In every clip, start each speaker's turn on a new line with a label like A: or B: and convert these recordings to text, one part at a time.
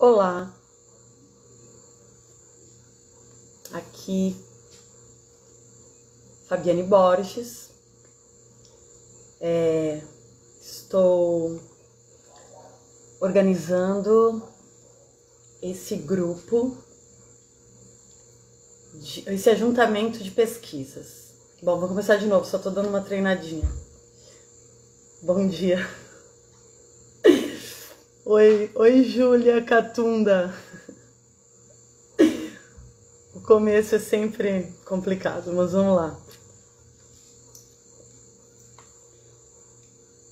A: Olá, aqui Fabiane Borges. É, estou organizando esse grupo, de, esse ajuntamento de pesquisas. Bom, vou começar de novo, só estou dando uma treinadinha. Bom dia. Oi, oi Júlia Catunda. O começo é sempre complicado, mas vamos lá.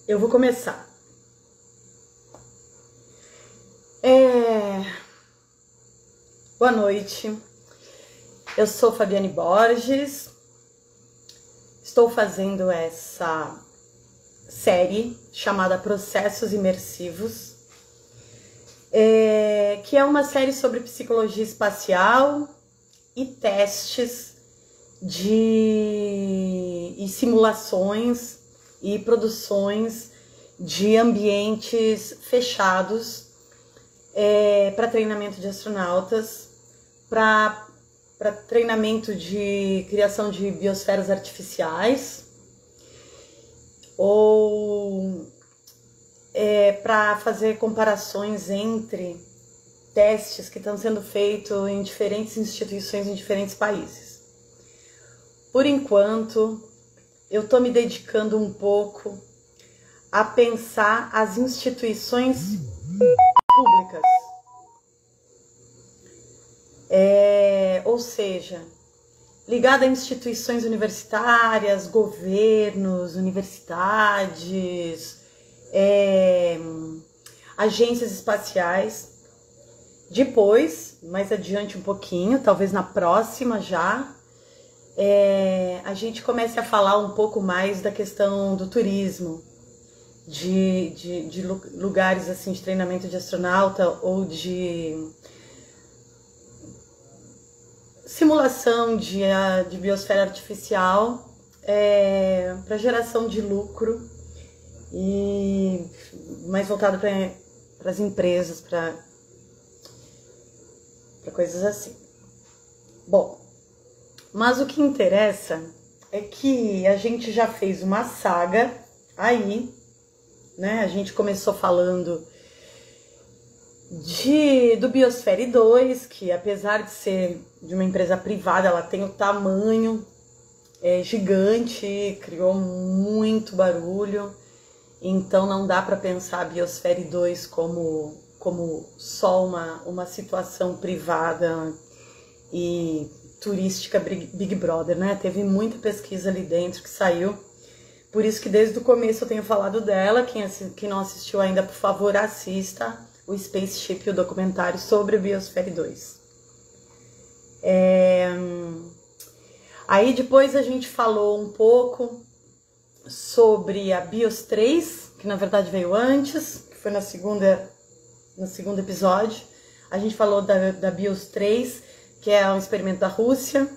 A: Eu vou começar. É... Boa noite. Eu sou Fabiane Borges. Estou fazendo essa série chamada Processos Imersivos é, que é uma série sobre psicologia espacial e testes de e simulações e produções de ambientes fechados é, para treinamento de astronautas, para treinamento de criação de biosferas artificiais ou é, para fazer comparações entre testes que estão sendo feitos em diferentes instituições em diferentes países. Por enquanto, eu estou me dedicando um pouco a pensar as instituições públicas. É, ou seja, ligada a instituições universitárias, governos, universidades, é, agências espaciais. Depois, mais adiante um pouquinho, talvez na próxima já, é, a gente comece a falar um pouco mais da questão do turismo, de, de, de lugares assim de treinamento de astronauta ou de simulação de, de biosfera artificial é, para geração de lucro e mais voltado para as empresas, para coisas assim. Bom, mas o que interessa é que a gente já fez uma saga aí, né? A gente começou falando de do Biosfere 2, que apesar de ser de uma empresa privada, ela tem o tamanho é, gigante, criou muito barulho. Então não dá para pensar a Biosfere 2 como, como só uma, uma situação privada e turística Big Brother, né? Teve muita pesquisa ali dentro que saiu. Por isso que desde o começo eu tenho falado dela. Quem, quem não assistiu ainda, por favor, assista o Spaceship, o documentário sobre a Biosfere 2. É... Aí depois a gente falou um pouco sobre a BIOS 3, que na verdade veio antes, que foi na segunda, no segundo episódio. A gente falou da, da BIOS 3, que é um experimento da Rússia.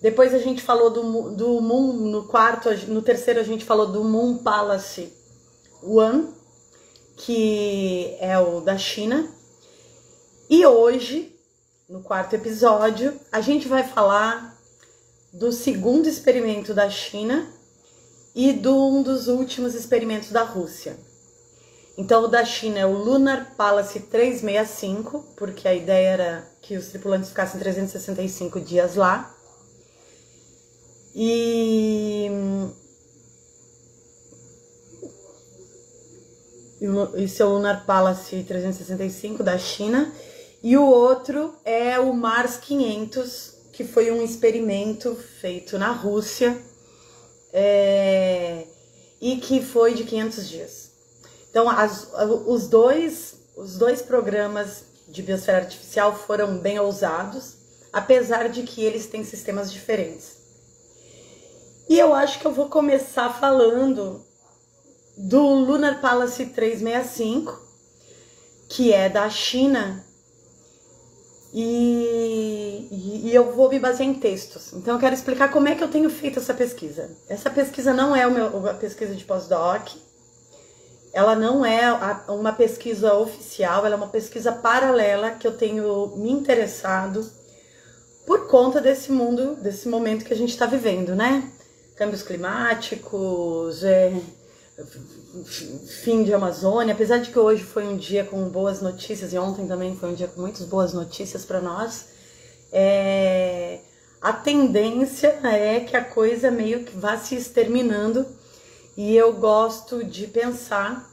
A: Depois a gente falou do, do Moon, no quarto, no terceiro a gente falou do Moon Palace One, que é o da China. E hoje, no quarto episódio, a gente vai falar do segundo experimento da China, e do um dos últimos experimentos da Rússia. Então, o da China é o Lunar Palace 365, porque a ideia era que os tripulantes ficassem 365 dias lá. E esse é o Lunar Palace 365 da China. E o outro é o Mars 500, que foi um experimento feito na Rússia é, e que foi de 500 dias. Então, as, os, dois, os dois programas de biosfera artificial foram bem ousados, apesar de que eles têm sistemas diferentes. E eu acho que eu vou começar falando do Lunar Palace 365, que é da China e, e, eu vou me basear em textos. Então eu quero explicar como é que eu tenho feito essa pesquisa. Essa pesquisa não é meu, a pesquisa de pós-doc. ela não é uma pesquisa oficial, ela é uma pesquisa paralela que eu tenho me interessado por conta desse mundo, desse momento que a gente está vivendo, né? Câmbios climáticos, é, fim de Amazônia, apesar de que hoje foi um dia com boas notícias e ontem também foi um dia com muitas boas notícias para nós, é, a tendência é que a coisa meio que vá se exterminando. E eu gosto de pensar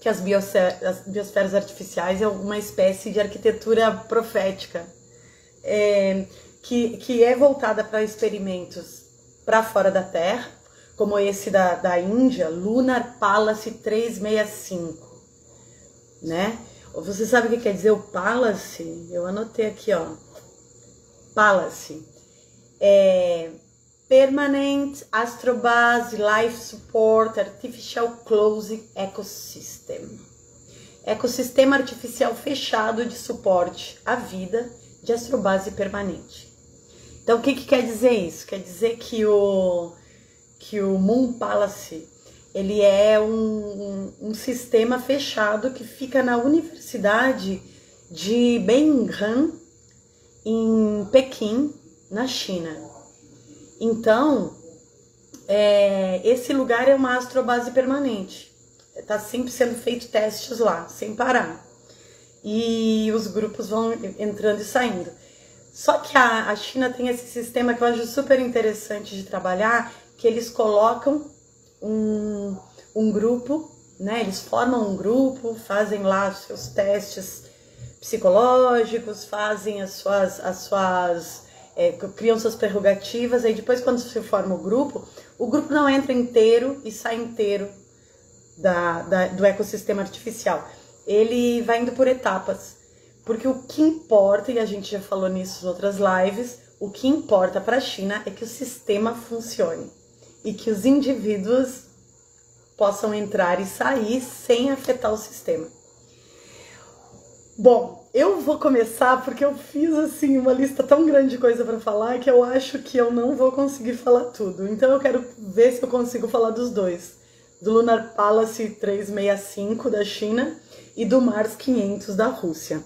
A: que as, as biosferas artificiais é uma espécie de arquitetura profética, é, que, que é voltada para experimentos para fora da Terra, como esse da, da Índia, Lunar Palace 365, né? Você sabe o que quer dizer o Palace? Eu anotei aqui, ó. Palace. É, Permanent Astrobase Life Support Artificial Closed Ecosystem. Ecossistema artificial fechado de suporte à vida de astrobase permanente. Então, o que, que quer dizer isso? Quer dizer que o, que o Moon Palace ele é um, um, um sistema fechado que fica na Universidade de Beihang, em Pequim, na China. Então, é, esse lugar é uma astrobase permanente. Está sempre sendo feito testes lá, sem parar. E os grupos vão entrando e saindo. Só que a, a China tem esse sistema que eu acho super interessante de trabalhar, que eles colocam um, um grupo, né? Eles formam um grupo, fazem lá os seus testes psicológicos, fazem as suas, as suas é, criam suas prerrogativas, aí depois quando se forma o grupo, o grupo não entra inteiro e sai inteiro da, da, do ecossistema artificial. Ele vai indo por etapas. Porque o que importa, e a gente já falou nisso em outras lives, o que importa para a China é que o sistema funcione e que os indivíduos possam entrar e sair sem afetar o sistema. Bom, eu vou começar porque eu fiz assim uma lista tão grande de coisa para falar que eu acho que eu não vou conseguir falar tudo. Então eu quero ver se eu consigo falar dos dois. Do Lunar Palace 365 da China e do Mars 500 da Rússia.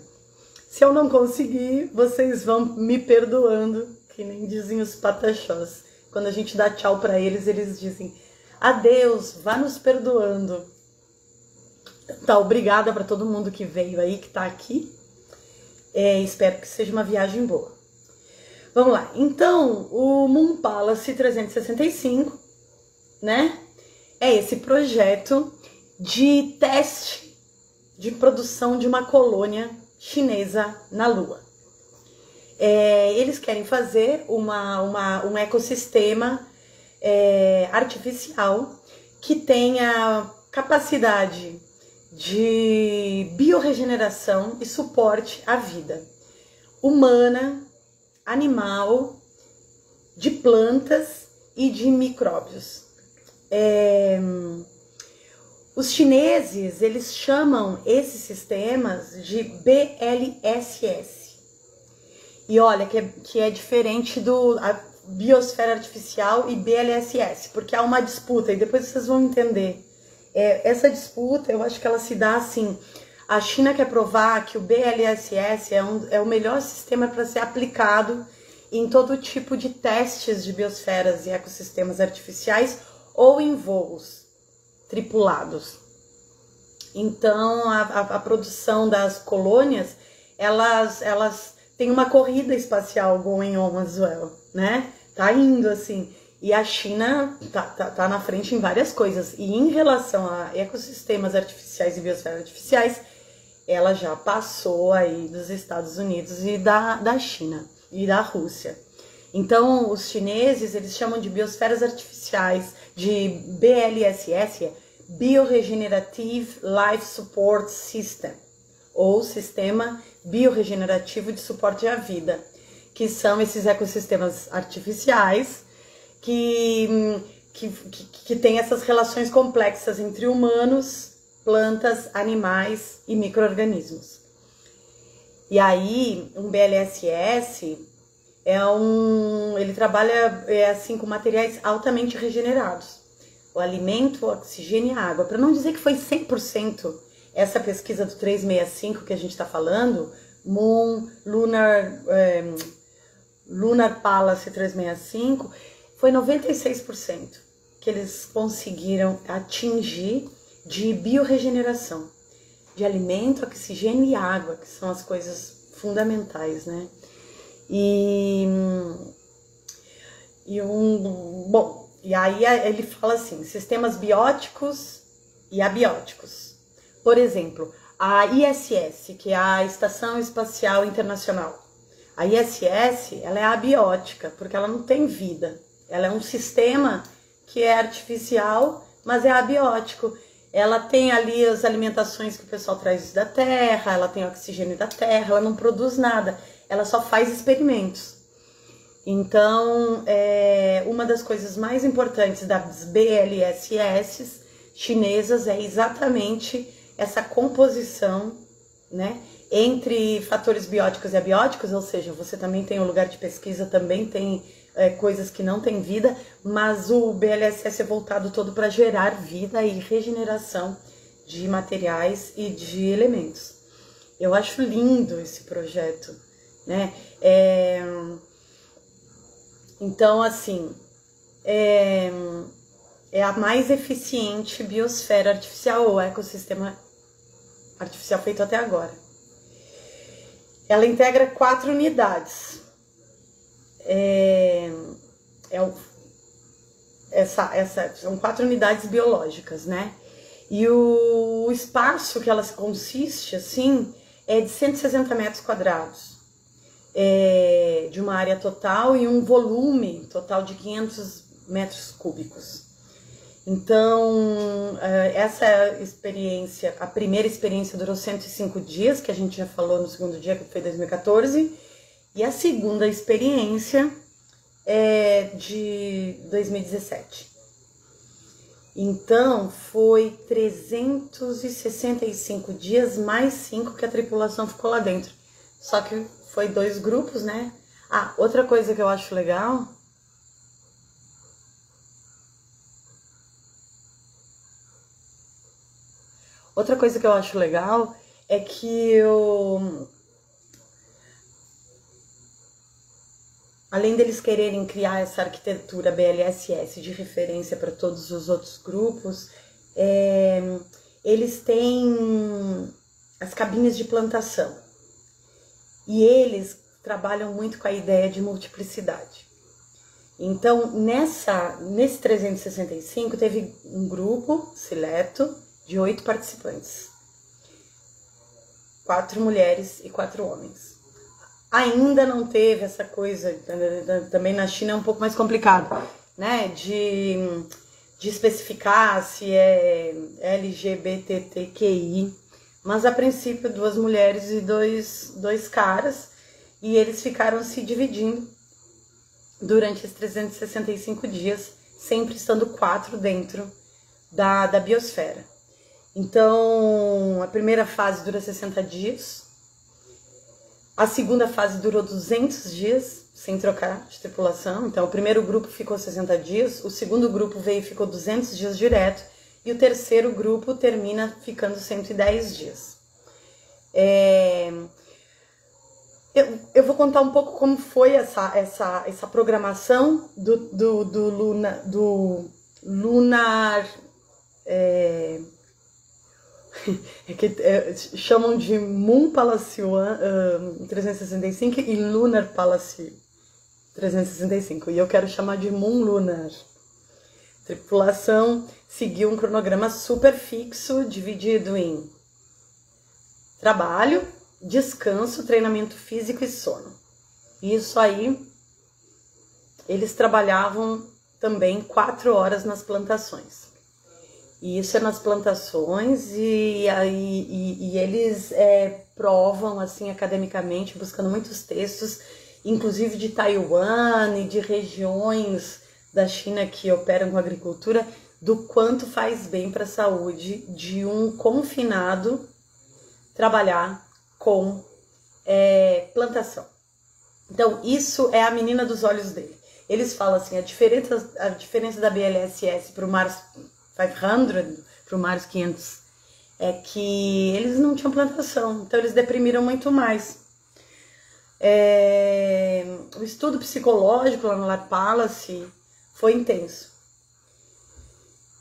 A: Se eu não conseguir, vocês vão me perdoando, que nem dizem os patachós. Quando a gente dá tchau para eles, eles dizem: "Adeus, vá nos perdoando". Tá, obrigada para todo mundo que veio aí, que tá aqui. É, espero que seja uma viagem boa. Vamos lá. Então, o Moon Palace 365, né? É esse projeto de teste de produção de uma colônia chinesa na Lua. É, eles querem fazer uma, uma um ecossistema é, artificial que tenha capacidade de biorregeneração e suporte à vida humana, animal, de plantas e de micróbios. É, os chineses eles chamam esses sistemas de BLSS. E olha que é, que é diferente do biosfera artificial e BLSS, porque há uma disputa e depois vocês vão entender é, essa disputa, eu acho que ela se dá assim. A China quer provar que o BLSS é, um, é o melhor sistema para ser aplicado em todo tipo de testes de biosferas e ecossistemas artificiais ou em voos tripulados. Então, a, a, a produção das colônias, elas, elas têm uma corrida espacial going as well, né? Tá indo assim. E a China tá, tá, tá, na frente em várias coisas. E em relação a ecossistemas artificiais e biosferas artificiais, ela já passou aí dos Estados Unidos e da, da China e da Rússia. Então, os chineses, eles chamam de biosferas artificiais, de BLSS, Bioregenerative Life Support System, ou Sistema Bioregenerativo de Suporte à Vida, que são esses ecossistemas artificiais que, que, que tem essas relações complexas entre humanos, plantas, animais e micro-organismos. E aí, um BLSS é um. Ele trabalha é, assim com materiais altamente regenerados. o alimento, o oxigênio e a água. Para não dizer que foi 100% essa pesquisa do 365 que a gente está falando, Moon, Lunar, é, Lunar Palace 365, foi 96% que eles conseguiram atingir de biorregeneração, de alimento, oxigênio e água, que são as coisas fundamentais, né? E, e um, bom, e aí ele fala assim, sistemas bióticos e abióticos. Por exemplo, a ISS, que é a Estação Espacial Internacional. A ISS, ela é abiótica, porque ela não tem vida. Ela é um sistema que é artificial, mas é abiótico. Ela tem ali as alimentações que o pessoal traz da terra, ela tem oxigênio da terra, ela não produz nada, ela só faz experimentos. Então, é, uma das coisas mais importantes das BLSS chinesas é exatamente essa composição, né, entre fatores bióticos e abióticos, ou seja, você também tem um lugar de pesquisa, também tem é, coisas que não têm vida, mas o BLSS é voltado todo para gerar vida e regeneração de materiais e de elementos. Eu acho lindo esse projeto, né? É... Então, assim, é... é a mais eficiente biosfera artificial ou ecossistema artificial feito até agora. Ela integra quatro unidades é, é o, essa, essa, são quatro unidades biológicas, né? E o, espaço que elas consiste, assim, é de 160 metros quadrados é, de uma área total e um volume total de 500 metros cúbicos. Então, é, essa experiência, a primeira experiência durou 105 dias, que a gente já falou no segundo dia, que foi 2014, e a segunda experiência é de 2017. Então, foi 365 dias mais 5 que a tripulação ficou lá dentro. Só que foi dois grupos, né? Ah, outra coisa que eu acho legal. Outra coisa que eu acho legal é que eu além deles quererem criar essa arquitetura BLSS de referência para todos os outros grupos, é, eles têm as cabines de plantação e eles trabalham muito com a ideia de multiplicidade. Então, nessa, nesse 365, teve um grupo seleto de oito participantes: quatro mulheres e quatro homens ainda não teve essa coisa, também na China é um pouco mais complicado, né? De, de especificar se é LGBTQI, mas a princípio duas mulheres e dois, dois caras, e eles ficaram se dividindo durante esses 365 dias, sempre estando quatro dentro da, da biosfera. Então, a primeira fase dura 60 dias, a segunda fase durou 200 dias sem trocar de tripulação. Então, o primeiro grupo ficou 60 dias, o segundo grupo veio e ficou 200 dias direto, e o terceiro grupo termina ficando 110 dias. É... Eu, eu, vou contar um pouco como foi essa, essa, essa programação do, do, do, Luna, do Lunar. É é que é, chamam de Moon Palace uh, 365 e Lunar Palace 365. E eu quero chamar de Moon Lunar. Tripulação seguiu um cronograma super fixo, dividido em trabalho, descanso, treinamento físico e sono. Isso aí, eles trabalhavam também quatro horas nas plantações. E isso é nas plantações e, aí, e, e eles é, provam assim academicamente, buscando muitos textos, inclusive de Taiwan e de regiões da China que operam com agricultura, do quanto faz bem para a saúde de um confinado trabalhar com é, plantação. Então, isso é a menina dos olhos dele. Eles falam assim, a diferença, a diferença da BLSS para o 500, para o Mars 500, é que eles não tinham plantação, então eles deprimiram muito mais. É, o estudo psicológico lá no Lar Palace foi intenso.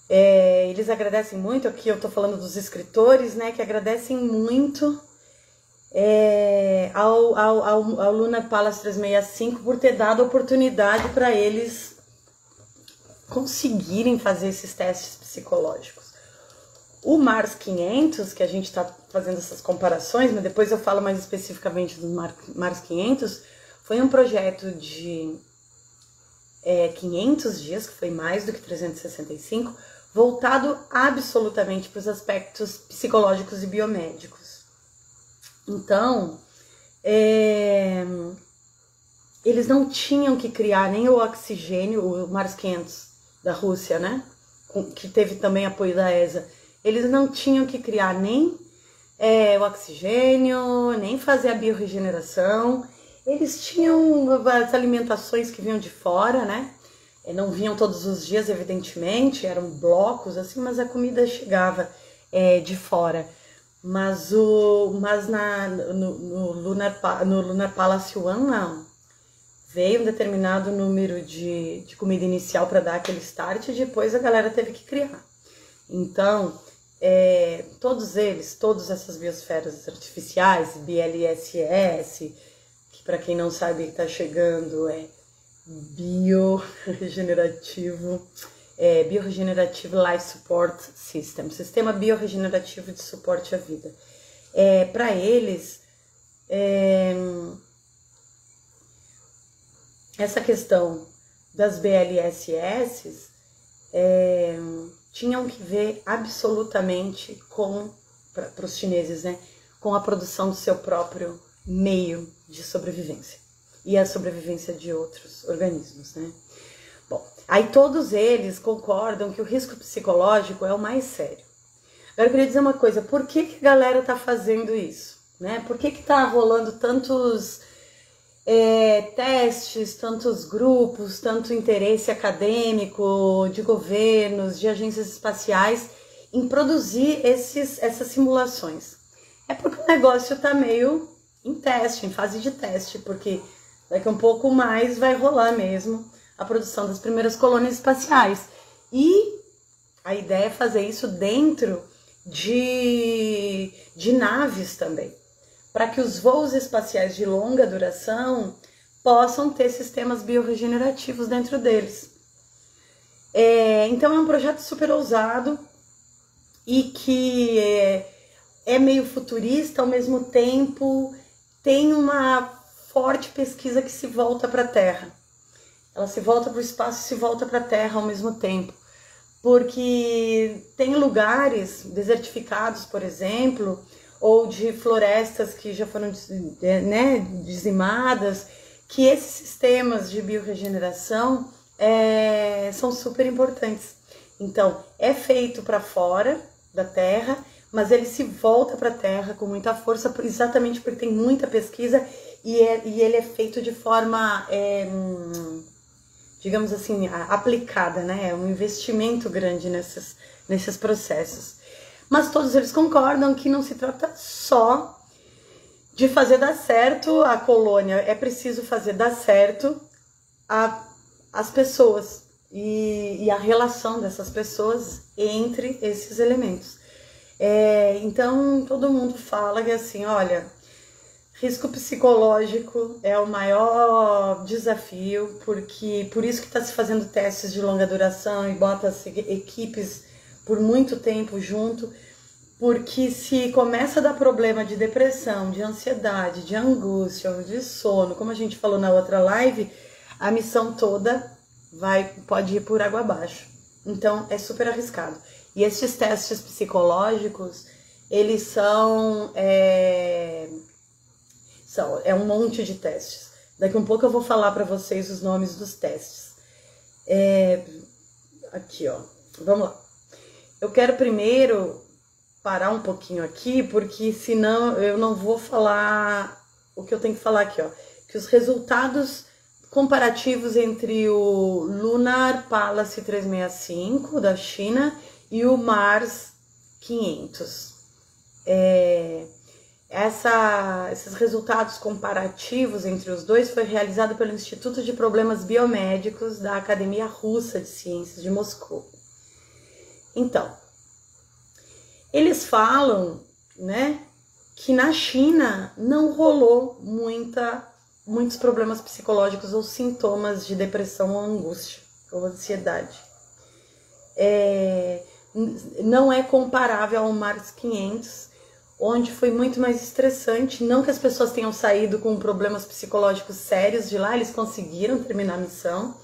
A: É, eles agradecem muito, aqui eu estou falando dos escritores, né, que agradecem muito é, ao, ao, ao, ao Luna Palace 365 por ter dado oportunidade para eles conseguirem fazer esses testes psicológicos. O Mars 500, que a gente está fazendo essas comparações, mas depois eu falo mais especificamente do Mars 500, foi um projeto de é, 500 dias, que foi mais do que 365, voltado absolutamente para os aspectos psicológicos e biomédicos. Então, é, eles não tinham que criar nem o oxigênio, o Mars 500 da Rússia, né? Que teve também apoio da ESA. Eles não tinham que criar nem é, o oxigênio, nem fazer a biorregeneração. Eles tinham as alimentações que vinham de fora, né? É, não vinham todos os dias, evidentemente, eram blocos assim, mas a comida chegava é, de fora. Mas, o, mas na, no, no, Lunar, no Lunar Palace One, não. Veio um determinado número de, de comida inicial para dar aquele start e depois a galera teve que criar. Então, é, todos eles, todas essas biosferas artificiais, BLSS, que para quem não sabe está chegando é bioregenerativo é, Bioregenerative Life Support System, Sistema Bioregenerativo de Suporte à Vida. É, Para eles, é, essa questão das BLSS é, tinham que ver absolutamente com, para os chineses, né, com a produção do seu próprio meio de sobrevivência e a sobrevivência de outros organismos, né? Aí todos eles concordam que o risco psicológico é o mais sério. Agora eu queria dizer uma coisa, por que, que a galera está fazendo isso? Né? Por que está rolando tantos é, testes, tantos grupos, tanto interesse acadêmico, de governos, de agências espaciais em produzir esses, essas simulações? É porque o negócio está meio em teste, em fase de teste, porque daqui a um pouco mais vai rolar mesmo a produção das primeiras colônias espaciais. E a ideia é fazer isso dentro de, de naves também, para que os voos espaciais de longa duração possam ter sistemas biorregenerativos dentro deles. É, então é um projeto super ousado e que é, é meio futurista, ao mesmo tempo tem uma forte pesquisa que se volta para a Terra. Ela se volta para o espaço e se volta para a Terra ao mesmo tempo. Porque tem lugares desertificados, por exemplo, ou de florestas que já foram né, dizimadas, que esses sistemas de biorregeneração é, são super importantes. Então, é feito para fora da Terra, mas ele se volta para a Terra com muita força, exatamente porque tem muita pesquisa e, é, e ele é feito de forma é, digamos assim, aplicada, né? É um investimento grande nesses, nesses processos. Mas todos eles concordam que não se trata só de fazer dar certo a colônia, é preciso fazer dar certo a, as pessoas e, e a relação dessas pessoas entre esses elementos. É, então todo mundo fala que assim, olha, Risco psicológico é o maior desafio, porque por isso que está se fazendo testes de longa duração e bota equipes por muito tempo junto, porque se começa a dar problema de depressão, de ansiedade, de angústia, de sono, como a gente falou na outra live, a missão toda vai pode ir por água abaixo. Então é super arriscado. E esses testes psicológicos, eles são é, são, é um monte de testes. Daqui um pouco eu vou falar para vocês os nomes dos testes. É, aqui, ó. Vamos lá. Eu quero primeiro parar um pouquinho aqui, porque senão eu não vou falar o que eu tenho que falar aqui, ó. Que os resultados comparativos entre o Lunar Palace 365 da China e o Mars 500. É, essa, esses resultados comparativos entre os dois foi realizado pelo Instituto de Problemas Biomédicos da Academia Russa de Ciências de Moscou. Então, eles falam, né, que na China não rolou muita muitos problemas psicológicos ou sintomas de depressão ou angústia ou ansiedade. É, não é comparável ao Mars 500, onde foi muito mais estressante. Não que as pessoas tenham saído com problemas psicológicos sérios de lá, eles conseguiram terminar a missão,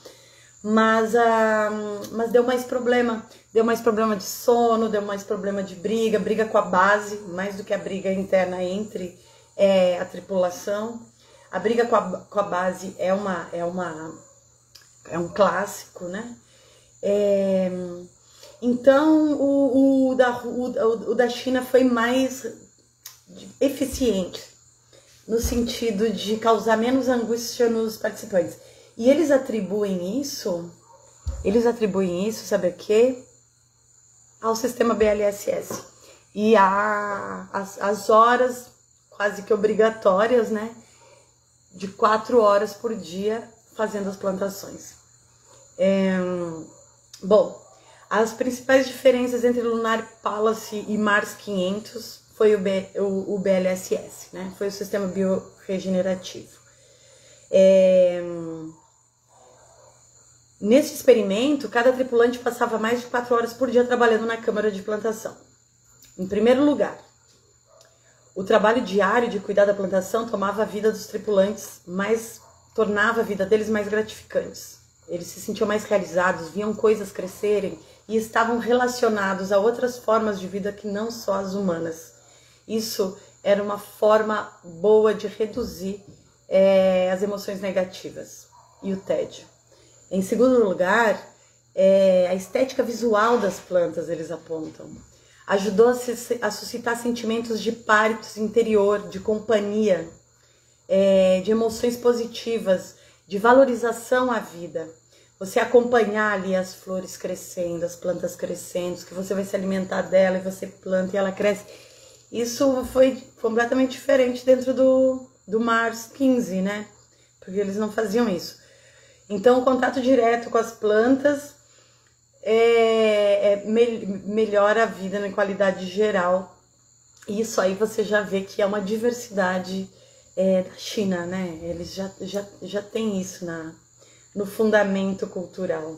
A: mas, ah, mas deu mais problema. Deu mais problema de sono, deu mais problema de briga, briga com a base, mais do que a briga interna entre é, a tripulação. A briga com a, com a base é uma é uma é um clássico, né? É, então o, o, da, o, o da China foi mais eficiente no sentido de causar menos angústia nos participantes. E eles atribuem isso, eles atribuem isso, sabe o quê? Ao sistema BLSS. E a, as, as horas quase que obrigatórias, né? de quatro horas por dia fazendo as plantações. É, bom, as principais diferenças entre Lunar Palace e Mars 500 foi o, B, o, o BLSS, né? Foi o sistema bioregenerativo. É, nesse experimento, cada tripulante passava mais de quatro horas por dia trabalhando na câmara de plantação. Em primeiro lugar, o trabalho diário de cuidar da plantação tomava a vida dos tripulantes mais tornava a vida deles mais gratificantes. Eles se sentiam mais realizados, viam coisas crescerem e estavam relacionados a outras formas de vida que não só as humanas. Isso era uma forma boa de reduzir é, as emoções negativas e o tédio. Em segundo lugar, é, a estética visual das plantas eles apontam ajudou a, se, a suscitar sentimentos de paz interior, de companhia, é, de emoções positivas, de valorização à vida. Você acompanhar ali as flores crescendo, as plantas crescendo, que você vai se alimentar dela e você planta e ela cresce. Isso foi completamente diferente dentro do, do Mars 15, né? Porque eles não faziam isso. Então, o contato direto com as plantas é, é, me, melhora a vida na qualidade geral. Isso aí você já vê que é uma diversidade é, da China, né? Eles já, já, já têm isso na, no fundamento cultural.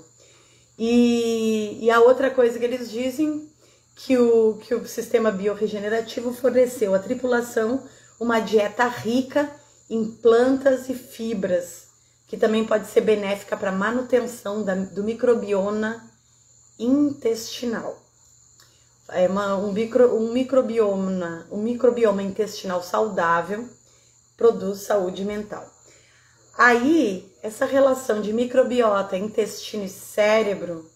A: E, e a outra coisa que eles dizem que o, que o sistema biorregenerativo forneceu à tripulação uma dieta rica em plantas e fibras, que também pode ser benéfica para a manutenção da, do microbioma intestinal. É uma, um, micro, um, microbioma, um microbioma intestinal saudável produz saúde mental. Aí, essa relação de microbiota, intestino e cérebro,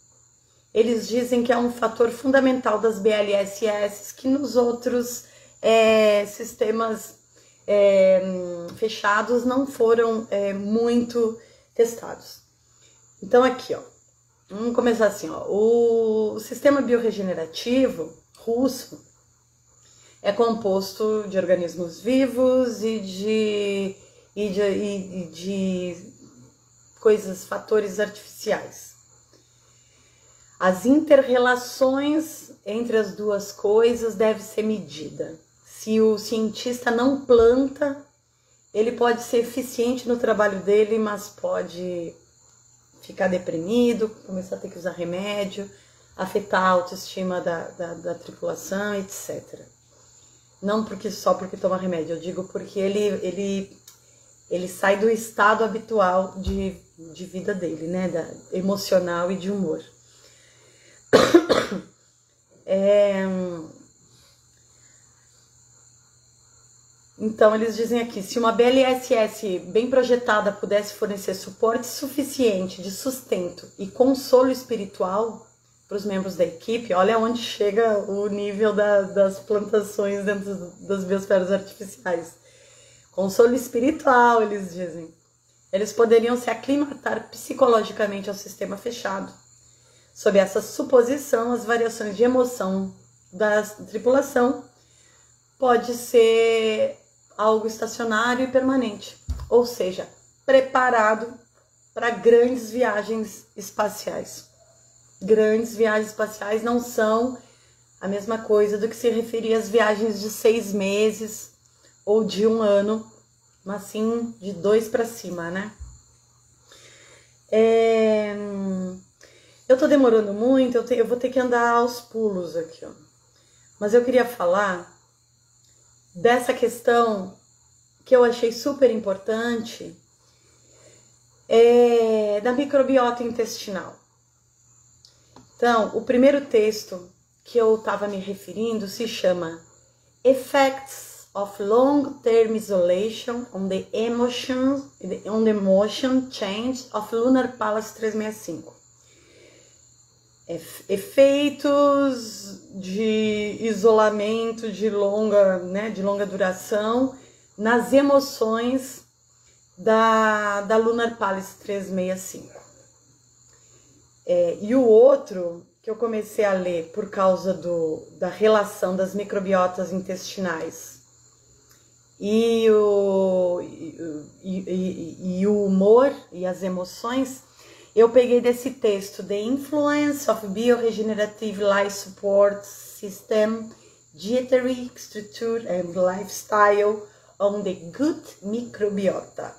A: eles dizem que é um fator fundamental das BLSS que nos outros é, sistemas é, fechados não foram é, muito testados. Então, aqui, ó, Vamos começar assim, ó. O sistema bioregenerativo russo é composto de organismos vivos e de, e de, e de coisas, fatores artificiais. As interrelações entre as duas coisas deve ser medida. Se o cientista não planta, ele pode ser eficiente no trabalho dele, mas pode ficar deprimido, começar a ter que usar remédio, afetar a autoestima da, da, da tripulação, etc. Não porque só porque toma remédio, eu digo porque ele, ele, ele sai do estado habitual de, de vida dele, né? Da, emocional e de humor. É, Então, eles dizem aqui: se uma BLSS bem projetada pudesse fornecer suporte suficiente de sustento e consolo espiritual para os membros da equipe, olha onde chega o nível da, das plantações dentro das biosferas artificiais. Consolo espiritual, eles dizem. eles poderiam se aclimatar psicologicamente ao sistema fechado. Sob essa suposição, as variações de emoção da tripulação pode ser algo estacionário e permanente, ou seja, preparado para grandes viagens espaciais. Grandes viagens espaciais não são a mesma coisa do que se referir às viagens de seis meses ou de um ano, mas sim de dois para cima, né? É... Eu tô demorando muito, eu, te... eu vou ter que andar aos pulos aqui, ó. Mas eu queria falar dessa questão que eu achei super importante é, da microbiota intestinal. Então, o primeiro texto que eu estava me referindo se chama Effects of Long-Term Isolation on the Emotion, on the Emotion Change of Lunar Palace 365. Efeitos de isolamento de longa, né, de longa duração nas emoções da, da Lunar Palace 365. É, e o outro que eu comecei a ler por causa do, da relação das microbiotas intestinais e o, e, e, e, o humor e as emoções, eu peguei desse texto The Influence of Bioregenerative Life Support System, Dietary Structure and Lifestyle on the Good Microbiota.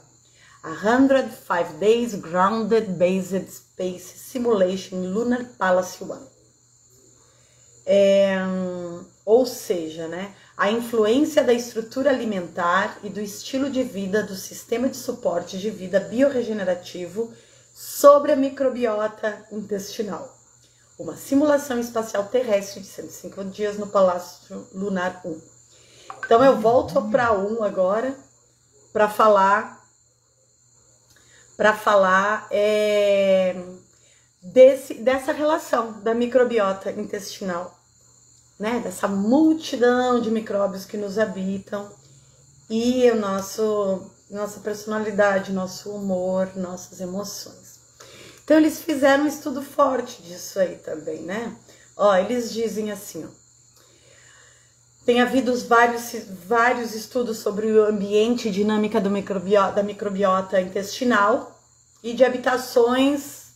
A: 105 Days Grounded Based Space Simulation Lunar Palace One. É, ou seja, né, a influência da estrutura alimentar e do estilo de vida do sistema de suporte de vida biorregenerativo sobre a microbiota intestinal. Uma simulação espacial terrestre de 105 dias no Palácio Lunar 1. Então eu volto para 1 agora para falar para falar é, desse, dessa relação da microbiota intestinal, né? Dessa multidão de micróbios que nos habitam e o nosso nossa personalidade, nosso humor, nossas emoções. Então eles fizeram um estudo forte disso aí também, né? Ó, eles dizem assim, ó, tem havido vários, vários estudos sobre o ambiente e dinâmica do microbiota, da microbiota intestinal e de habitações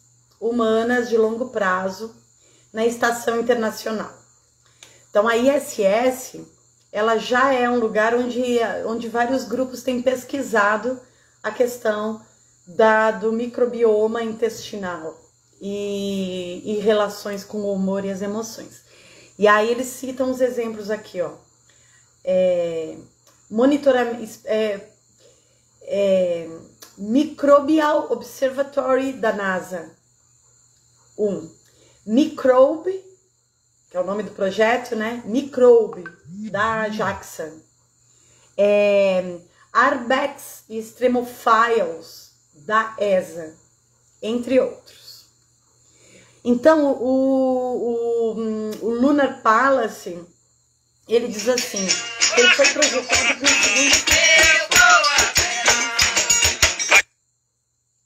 A: humanas de longo prazo na estação internacional. Então a ISS, ela já é um lugar onde, onde vários grupos têm pesquisado a questão da, do microbioma intestinal e, e relações com o humor e as emoções. E aí eles citam os exemplos aqui, ó. É, monitoramento, é, é, Microbial Observatory da NASA. Um, Microbe, que é o nome do projeto, né? Microbe, da JAXA. É, Arbex e Extremophiles, da ESA, entre outros. Então, o, o, o Lunar Palace, ele diz assim, ele foi segundo...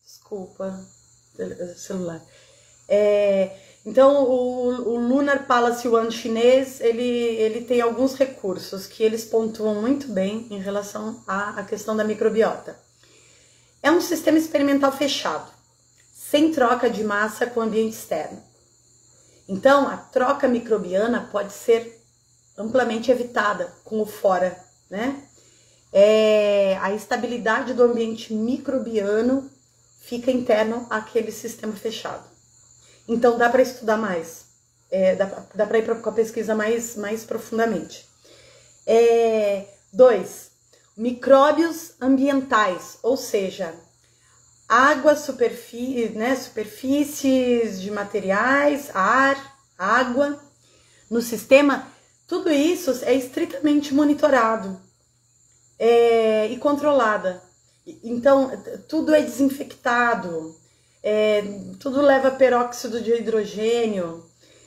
A: Desculpa, celular. É, então, o, o, Lunar Palace One chinês, ele, ele tem alguns recursos que eles pontuam muito bem em relação à, à questão da microbiota. É um sistema experimental fechado sem troca de massa com o ambiente externo. Então, a troca microbiana pode ser amplamente evitada com o fora, né? É, a estabilidade do ambiente microbiano fica interno àquele sistema fechado. Então, dá para estudar mais, é, dá, dá para ir com a pesquisa mais, mais profundamente. É, dois, micróbios ambientais, ou seja, água, superfície, né, superfícies de materiais, ar, água no sistema, tudo isso é estritamente monitorado é, e controlada. Então, tudo é desinfectado, é, tudo leva peróxido de hidrogênio.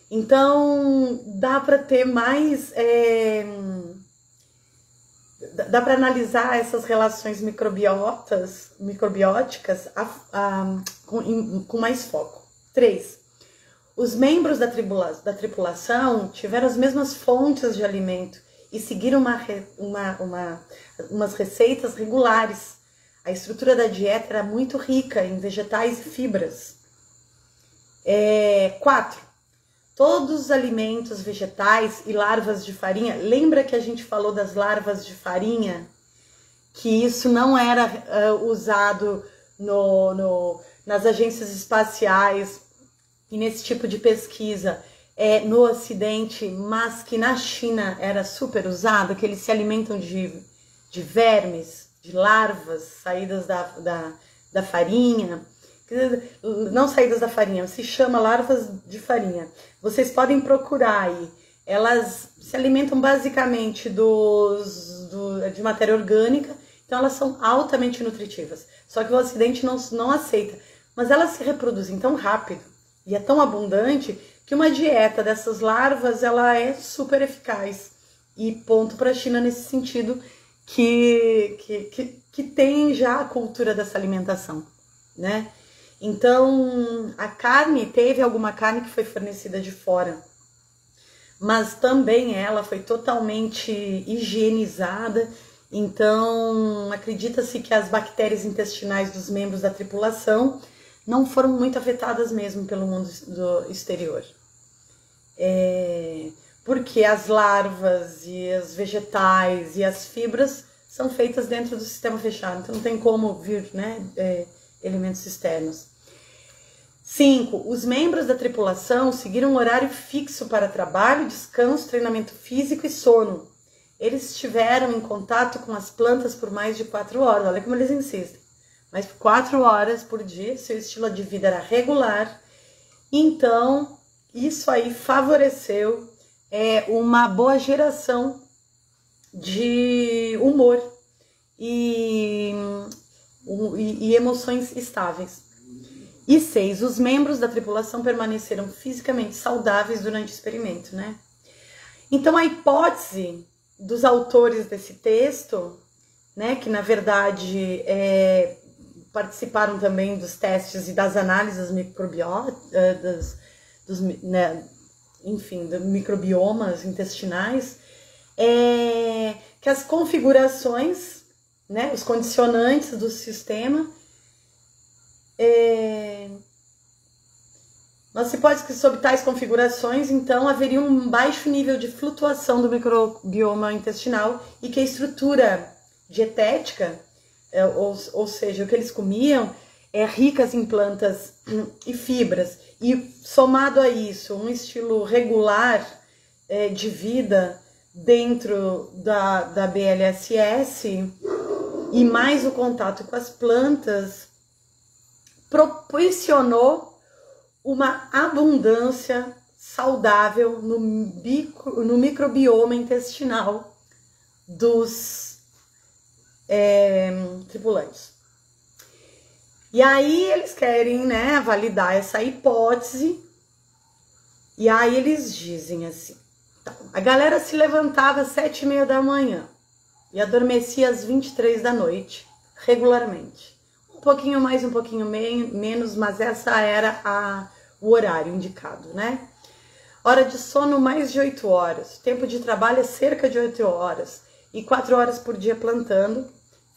A: Então, dá para ter mais. É, dá para analisar essas relações microbiotas, microbióticas a, a, com, com, mais foco. Três, os membros da, tribula, da tripulação tiveram as mesmas fontes de alimento e seguiram uma, uma, uma, umas receitas regulares. A estrutura da dieta era muito rica em vegetais e fibras. É, quatro, todos os alimentos vegetais e larvas de farinha. Lembra que a gente falou das larvas de farinha? Que isso não era uh, usado no, no, nas agências espaciais e nesse tipo de pesquisa é, no Ocidente, mas que na China era super usado, que eles se alimentam de, de vermes, de larvas saídas da, da, da farinha não saídas da farinha, se chama larvas de farinha. Vocês podem procurar aí. Elas se alimentam basicamente dos, do, de matéria orgânica, então elas são altamente nutritivas. Só que o Ocidente não, não aceita. Mas elas se reproduzem tão rápido e é tão abundante que uma dieta dessas larvas ela é super eficaz. E ponto para a China nesse sentido que, que, que, que tem já a cultura dessa alimentação, né? Então, a carne, teve alguma carne que foi fornecida de fora, mas também ela foi totalmente higienizada. Então, acredita-se que as bactérias intestinais dos membros da tripulação não foram muito afetadas mesmo pelo mundo do exterior. É, porque as larvas e os vegetais e as fibras são feitas dentro do sistema fechado, então não tem como vir, né? É, elementos externos. 5. Os membros da tripulação seguiram um horário fixo para trabalho, descanso, treinamento físico e sono. Eles estiveram em contato com as plantas por mais de 4 horas. Olha como eles insistem. Mas por 4 horas por dia, seu estilo de vida era regular. Então, isso aí favoreceu é, uma boa geração de humor e e, emoções estáveis. E seis, os membros da tripulação permaneceram fisicamente saudáveis durante o experimento, né? Então a hipótese dos autores desse texto, né, que na verdade é, participaram também dos testes e das análises microbióticas, eh, dos né, enfim, dos microbiomas intestinais, é que as configurações né, os condicionantes do sistema. É... Mas se pode que sob tais configurações, então haveria um baixo nível de flutuação do microbioma intestinal e que a estrutura dietética, é, ou, ou seja, o que eles comiam, é ricas em plantas e fibras. E somado a isso, um estilo regular é, de vida dentro da, da BLSS, e mais o contato com as plantas proporcionou uma abundância saudável no, micro, no microbioma intestinal dos é, tripulantes. E aí eles querem né, validar essa hipótese, e aí eles dizem assim: então, a galera se levantava às sete e meia da manhã e adormecia às 23 da noite, regularmente. Um pouquinho mais, um pouquinho menos, mas essa era a, o horário indicado, né? Hora de sono mais de 8 horas, tempo de trabalho é cerca de 8 horas e 4 horas por dia plantando,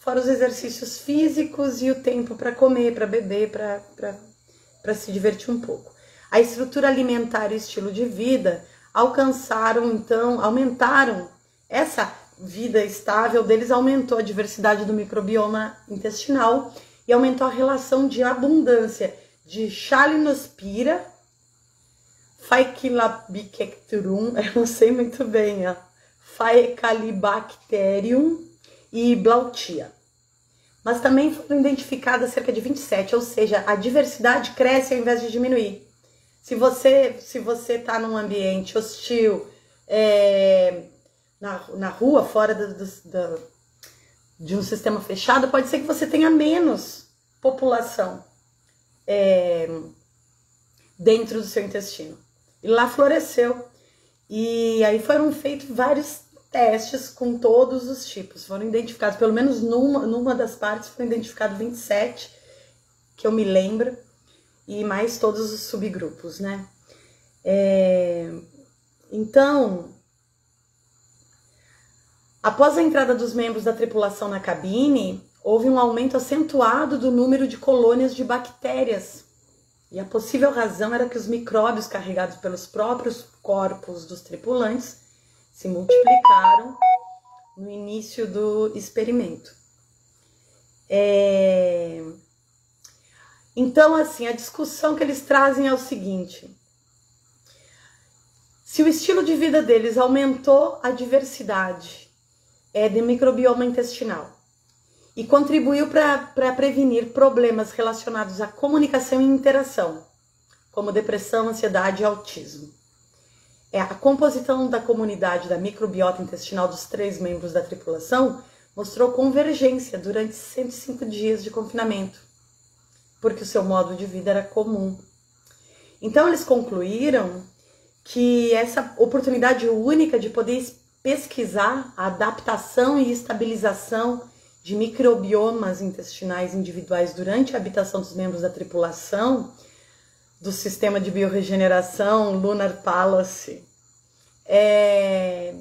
A: fora os exercícios físicos e o tempo para comer, para beber, para se divertir um pouco. A estrutura alimentar e estilo de vida alcançaram então, aumentaram essa vida estável deles aumentou a diversidade do microbioma intestinal e aumentou a relação de abundância de Chalinospira, Faecalibacterium, eu não sei muito bem, ó, Faecalibacterium e Blautia. Mas também foram identificadas cerca de 27, ou seja, a diversidade cresce ao invés de diminuir. Se você se você está num ambiente hostil, é, na, na rua, fora do, do, do, de um sistema fechado, pode ser que você tenha menos população é, dentro do seu intestino. E lá floresceu. E aí foram feitos vários testes com todos os tipos. Foram identificados, pelo menos numa, numa das partes, foram identificados 27, que eu me lembro, e mais todos os subgrupos, né? É, então, após a entrada dos membros da tripulação na cabine, houve um aumento acentuado do número de colônias de bactérias. E a possível razão era que os micróbios carregados pelos próprios corpos dos tripulantes se multiplicaram no início do experimento. É... Então, assim, a discussão que eles trazem é o seguinte: se o estilo de vida deles aumentou a diversidade é, de microbioma intestinal e contribuiu para prevenir problemas relacionados à comunicação e interação, como depressão, ansiedade e autismo. É, a composição da comunidade da microbiota intestinal dos três membros da tripulação mostrou convergência durante 105 dias de confinamento, porque o seu modo de vida era comum. Então, eles concluíram que essa oportunidade única de poder pesquisar a adaptação e estabilização de microbiomas intestinais individuais durante a habitação dos membros da tripulação do sistema de biorregeneração Lunar Palace é,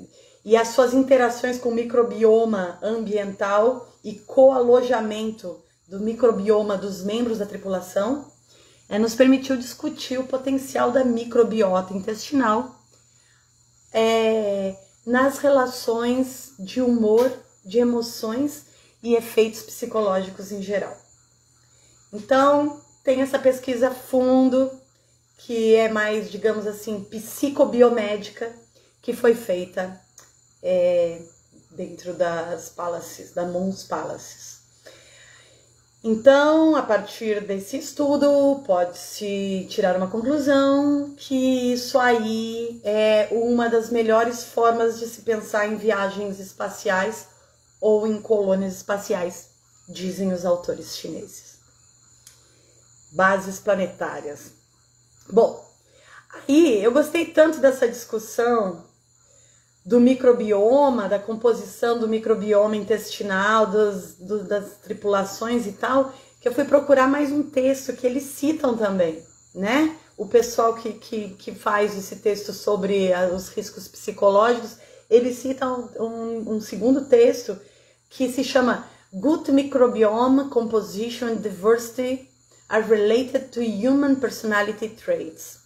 A: e as suas interações com o microbioma ambiental e coalojamento do microbioma dos membros da tripulação é, nos permitiu discutir o potencial da microbiota intestinal é, nas relações de humor, de emoções e efeitos psicológicos em geral. Então, tem essa pesquisa fundo, que é mais, digamos assim, psicobiomédica, que foi feita é, dentro das palaces, da Mons Palaces. Então, a partir desse estudo, pode-se tirar uma conclusão que isso aí é uma das melhores formas de se pensar em viagens espaciais ou em colônias espaciais, dizem os autores chineses. Bases planetárias. Bom, aí eu gostei tanto dessa discussão do microbioma, da composição do microbioma intestinal, dos, do, das tripulações e tal, que eu fui procurar mais um texto que eles citam também, né? O pessoal que, que, que faz esse texto sobre os riscos psicológicos, eles citam um, um segundo texto que se chama Good Microbiome Composition and Diversity are Related to Human Personality Traits,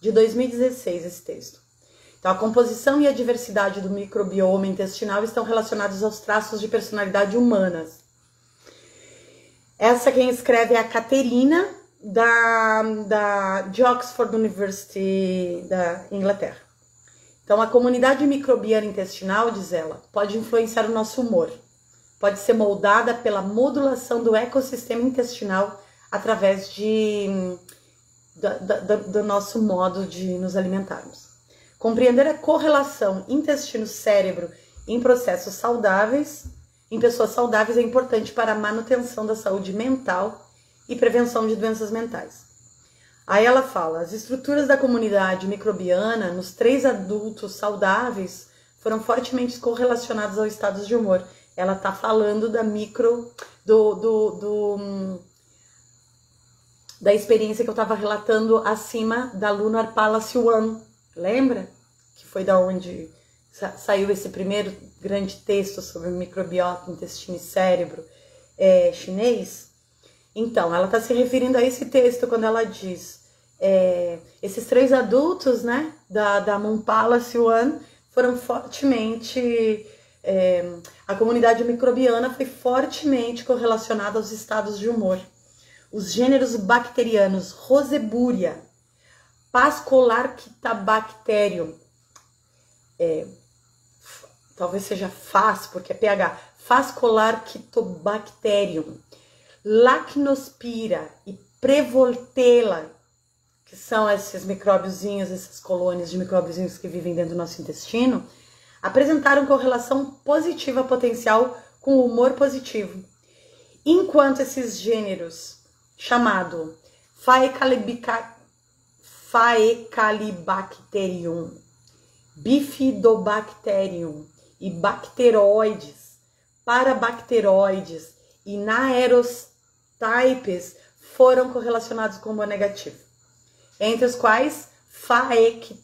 A: de 2016 esse texto. Então, a composição e a diversidade do microbioma intestinal estão relacionados aos traços de personalidade humanas. Essa quem escreve é a Caterina, da, da, de Oxford University, da Inglaterra. Então, a comunidade microbiana intestinal, diz ela, pode influenciar o nosso humor pode ser moldada pela modulação do ecossistema intestinal através de, do, do, do nosso modo de nos alimentarmos. Compreender a correlação intestino-cérebro em processos saudáveis, em pessoas saudáveis, é importante para a manutenção da saúde mental e prevenção de doenças mentais. Aí ela fala: as estruturas da comunidade microbiana nos três adultos saudáveis foram fortemente correlacionadas ao estado de humor ela tá falando da micro, do, do, do da experiência que eu estava relatando acima da Lunar Palace One, lembra? Que foi da onde saiu esse primeiro grande texto sobre microbiota, intestino e cérebro é, chinês. Então, ela está se referindo a esse texto quando ela diz é, esses três adultos, né, da, da Palace One, foram fortemente é, a comunidade microbiana foi fortemente correlacionada aos estados de humor. Os gêneros bacterianos Roseburia, Pascolarctabacterium, é, talvez seja FAS, porque é pH, Fascolarctobacterium, Lacnospira e Prevoltella, que são esses micróbiozinhos, essas colônias de micróbiozinhos que vivem dentro do nosso intestino, apresentaram correlação positiva potencial com o humor positivo. Enquanto esses gêneros, chamado Faecalibacterium, Bifidobacterium e bacteroides, parabacteroides e naerostypes foram correlacionados com o negativo, entre os quais Faec,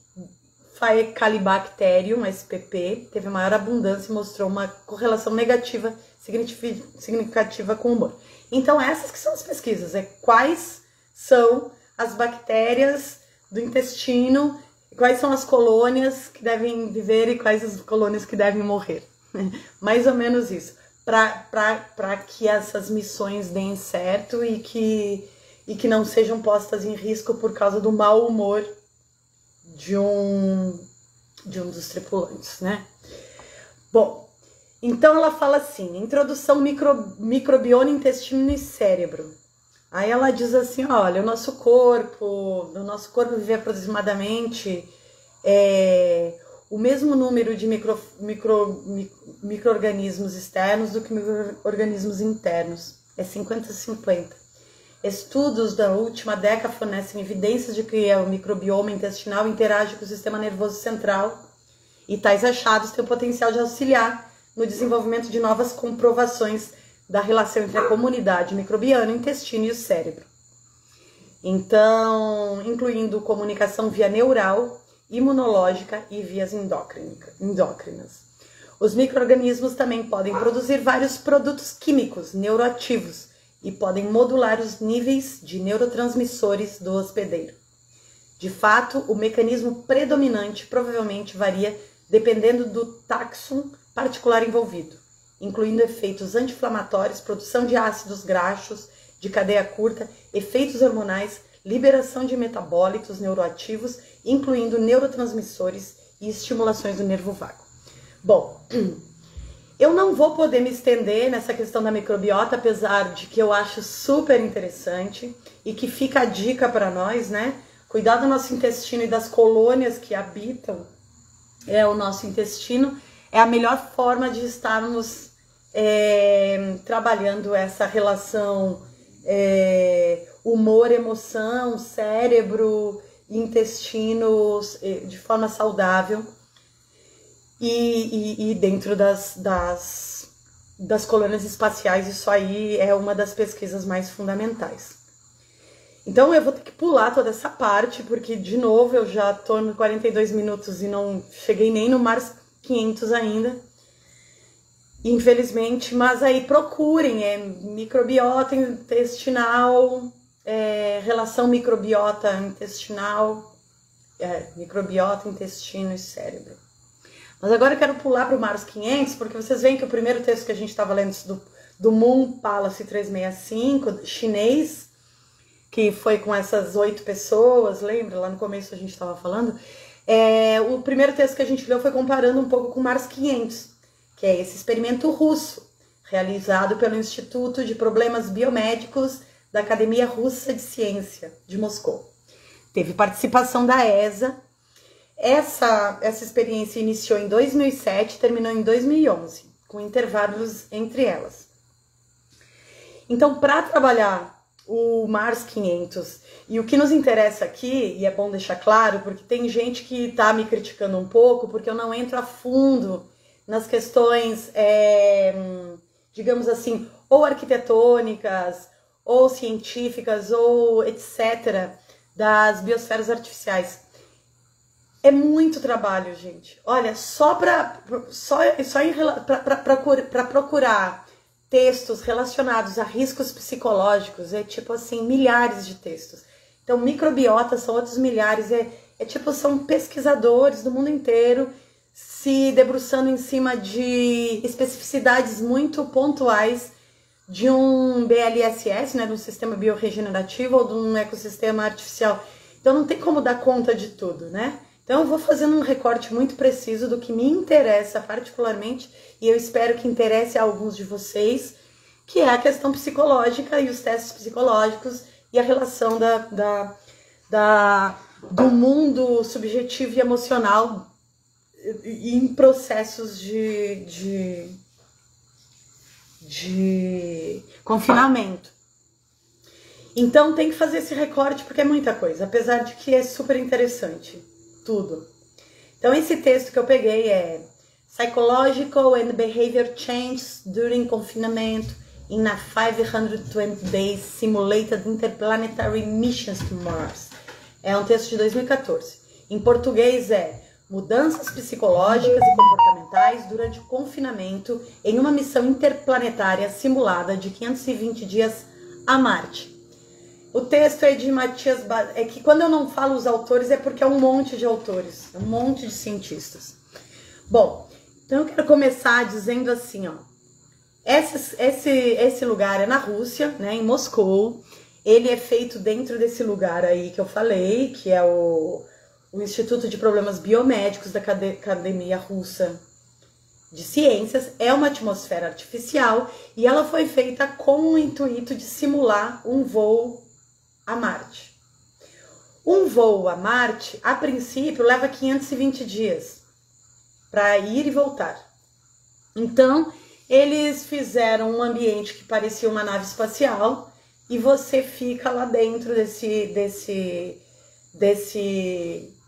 A: Faecalibacterium spp teve maior abundância e mostrou uma correlação negativa significativa com o humor. Então essas que são as pesquisas, é quais são as bactérias do intestino, quais são as colônias que devem viver e quais as colônias que devem morrer. Mais ou menos isso. Para que essas missões deem certo e que, e que não sejam postas em risco por causa do mau humor de um, de um dos tripulantes, né? Bom, então ela fala assim: introdução micro, microbioma, intestino e cérebro. Aí ela diz assim: olha, o nosso corpo, o nosso corpo vive aproximadamente é, o mesmo número de micro, micro, micro-organismos externos do que micro-organismos internos. É 50-50. Estudos da última década fornecem evidências de que o microbioma intestinal interage com o sistema nervoso central e tais achados têm o potencial de auxiliar no desenvolvimento de novas comprovações da relação entre a comunidade microbiana, intestino e o cérebro. Então, incluindo comunicação via neural, imunológica e vias endócrinas. Os microorganismos também podem produzir vários produtos químicos neuroativos e podem modular os níveis de neurotransmissores do hospedeiro. De fato, o mecanismo predominante provavelmente varia dependendo do taxon particular envolvido incluindo efeitos anti-inflamatórios, produção de ácidos graxos de cadeia curta, efeitos hormonais, liberação de metabólitos neuroativos, incluindo neurotransmissores e estimulações do nervo vago. Bom, eu não vou poder me estender nessa questão da microbiota, apesar de que eu acho super interessante e que fica a dica para nós, né? Cuidar do nosso intestino e das colônias que habitam é o nosso intestino é a melhor forma de estarmos é, trabalhando essa relação é, humor, emoção, cérebro, intestinos é, de forma saudável e, e, e dentro das, das, das colônias espaciais, isso aí é uma das pesquisas mais fundamentais. Então eu vou ter que pular toda essa parte, porque de novo eu já tô no 42 minutos e não cheguei nem no Mars 500 ainda infelizmente, mas aí procurem, é microbiota intestinal, é, relação microbiota intestinal, é, microbiota, intestino e cérebro. Mas agora eu quero pular para o Mars 500, porque vocês veem que o primeiro texto que a gente estava lendo do, do Moon Palace 365, chinês, que foi com essas oito pessoas, lembra? Lá no começo a gente estava falando. É, o primeiro texto que a gente leu foi comparando um pouco com o Mars 500 que é esse experimento russo, realizado pelo Instituto de Problemas Biomédicos da Academia Russa de Ciência de Moscou. Teve participação da ESA. Essa, essa experiência iniciou em 2007 e terminou em 2011, com intervalos entre elas. Então, para trabalhar o Mars 500, e o que nos interessa aqui, e é bom deixar claro, porque tem gente que está me criticando um pouco, porque eu não entro a fundo nas questões, é, digamos assim, ou arquitetônicas, ou científicas, ou etc., das biosferas artificiais. É muito trabalho, gente. Olha, só para só, só para procurar textos relacionados a riscos psicológicos, é tipo assim, milhares de textos. Então, microbiota são outros milhares, é, é tipo, são pesquisadores do mundo inteiro se debruçando em cima de especificidades muito pontuais de um BLSS, né, de um sistema biorregenerativo ou de um ecossistema artificial. Então não tem como dar conta de tudo, né? Então eu vou fazendo um recorte muito preciso do que me interessa particularmente e eu espero que interesse a alguns de vocês, que é a questão psicológica e os testes psicológicos e a relação da, da, da do mundo subjetivo e emocional em processos de, de, de confinamento. Então tem que fazer esse recorte porque é muita coisa, apesar de que é super interessante tudo. Então esse texto que eu peguei é Psychological and Behavior Changes During Confinement in a 520 Days Simulated Interplanetary Missions to Mars. É um texto de 2014. Em português é Mudanças psicológicas e comportamentais durante o confinamento em uma missão interplanetária simulada de 520 dias a Marte. O texto é de Matias ba... é que quando eu não falo os autores é porque é um monte de autores, um monte de cientistas. Bom, então eu quero começar dizendo assim, ó. Esse, esse, esse lugar é na Rússia, né, em Moscou. Ele é feito dentro desse lugar aí que eu falei, que é o, o Instituto de Problemas Biomédicos da Academia Russa de Ciências. É uma atmosfera artificial e ela foi feita com o intuito de simular um voo a Marte. Um voo a Marte, a princípio, leva 520 dias para ir e voltar. Então, eles fizeram um ambiente que parecia uma nave espacial e você fica lá dentro desse desse desse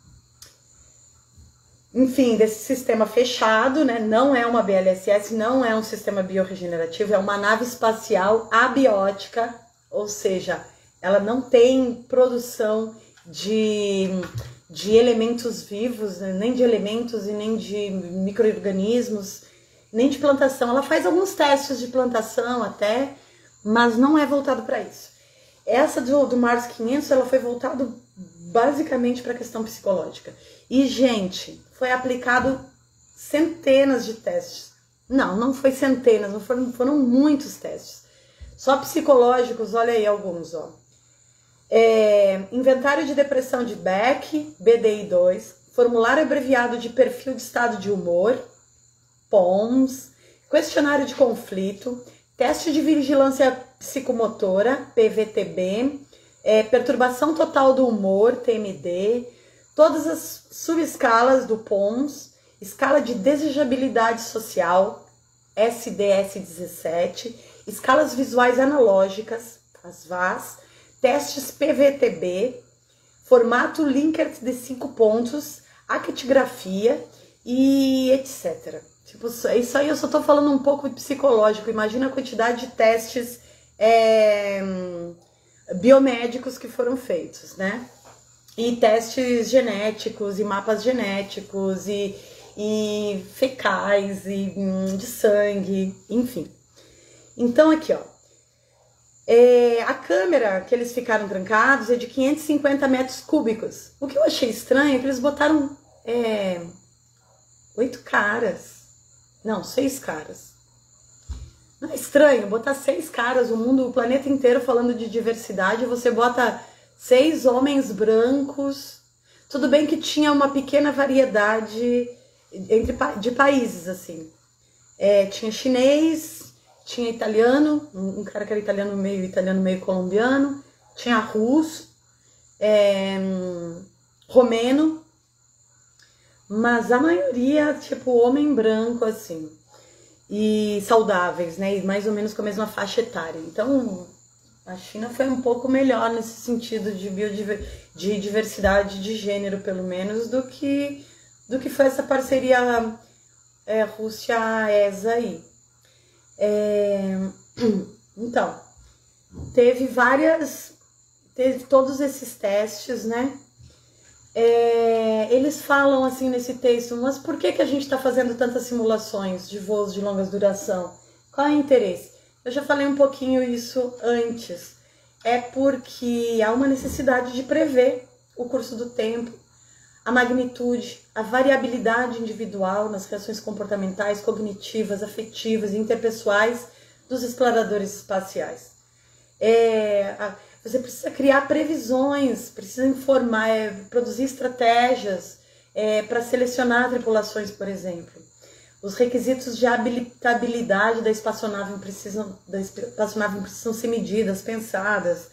A: enfim, desse sistema fechado, né? Não é uma BLSS, não é um sistema biorregenerativo, é uma nave espacial abiótica, ou seja, ela não tem produção de, de elementos vivos, né? nem de elementos e nem de micro-organismos, nem de plantação. Ela faz alguns testes de plantação até, mas não é voltado para isso. Essa do, do Mars 500, ela foi voltado basicamente para a questão psicológica. E, gente, foi aplicado centenas de testes. Não, não foi centenas, não foram, foram muitos testes. Só psicológicos, olha aí alguns, ó. É, inventário de depressão de Beck, BDI-2, formulário abreviado de perfil de estado de humor, POMS, questionário de conflito, teste de vigilância psicomotora, PVTB, é, perturbação total do humor, TMD, todas as subescalas do POMS, escala de desejabilidade social, SDS-17, escalas visuais analógicas, as VAS, testes PVTB, formato Likert de cinco pontos, actigrafia e etc. Tipo, isso aí eu só tô falando um pouco psicológico. Imagina a quantidade de testes é, biomédicos que foram feitos, né? E testes genéticos e mapas genéticos e, e fecais e hum, de sangue, enfim. Então aqui, ó. É, a câmera que eles ficaram trancados é de 550 metros cúbicos. O que eu achei estranho é que eles botaram é, oito caras. Não, seis caras. Não é estranho botar seis caras, o mundo, o planeta inteiro falando de diversidade, você bota seis homens brancos. Tudo bem que tinha uma pequena variedade entre de países assim. É, tinha chinês, tinha italiano, um cara que era italiano meio italiano, meio colombiano, tinha russo, é, romeno, mas a maioria, tipo, homem branco, assim, e saudáveis, né? E mais ou menos com a mesma faixa etária. Então, a China foi um pouco melhor nesse sentido de, biodiver de diversidade de gênero, pelo menos, do que, do que foi essa parceria é, Rússia-ESA aí. É, então, teve várias, teve todos esses testes, né? É, eles falam assim nesse texto, mas por que, que a gente está fazendo tantas simulações de voos de longa duração? Qual é o interesse? Eu já falei um pouquinho isso antes. É porque há uma necessidade de prever o curso do tempo, a magnitude, a variabilidade individual nas reações comportamentais, cognitivas, afetivas e interpessoais dos exploradores espaciais. É, você precisa criar previsões, precisa informar, é, produzir estratégias é, para selecionar tripulações, por exemplo. Os requisitos de habilitabilidade da espaçonave precisam, da espaçonave precisam ser medidas, pensadas